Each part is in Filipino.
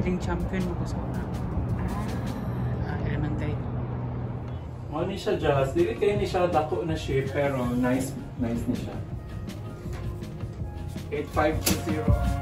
dating champion mo ko sa una. Ah, yan man tayo. Mo ni siya Jazz. Dili kay ni siya dako na shape pero nice nice ni siya. 8520.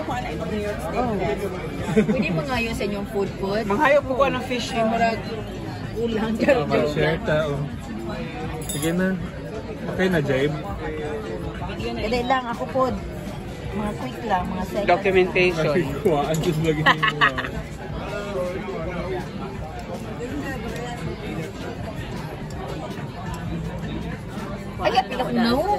Mangayo ko yung New York State. Oh. Pwede mangayo sa inyong food food. Manghayo po ko ng fishing. Murag ulang Oh, mag-share tao. Sige na. Okay na, Jabe. Dili lang ako pod. Mga quick lang, mga seconds. Documentation. kuhaan just lagi. Ay, no.